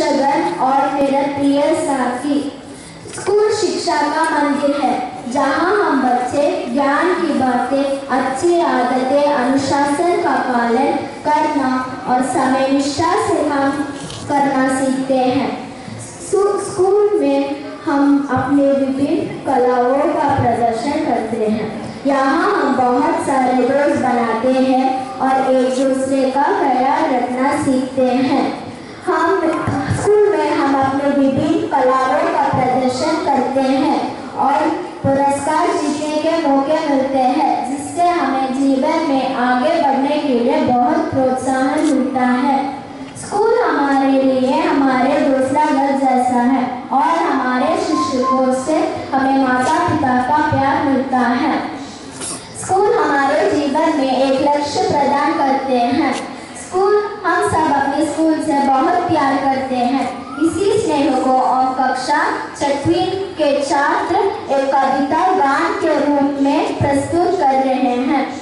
शिक्षकगण और मेरे प्रिय साथी। स्कूल शिक्षा का मंदिर है, जहाँ हम बच्चे ज्ञान की बातें, अच्छी आदतें, अनुशासन का पालन करना और समय निष्ठा से हम करना सीखते हैं। स्कूल में हम अपने विभिन्न कलाओं का प्रदर्शन करते हैं। यहाँ हम बहुत सारे दोस्त बनाते हैं और एक दूसरे का ख्याल रखना सीखते हैं। हम अपने विभिन्न कलाओं का प्रदर्शन करते हैं और पुरस्कार जीतने के मौके मिलते हैं, जिससे हमें जीवन में आगे बढ़ने के लिए बहुत प्रोत्साहन मिलता है। स्कूल हमारे लिए हमारे दूसरा घर जैसा है और हमारे शिक्षकों से हमें माता पिता का प्यार मिलता है। स्कूल हमारे जीवन में एक लक्ष्य प्रदान करते हैं। स्कूल, हम सब अपने स्कूल से बहुत प्यार करते हैं। इसी स्नेह को और कक्षा छठवीं के छात्र एक कविता गान के रूप में प्रस्तुत कर रहे हैं।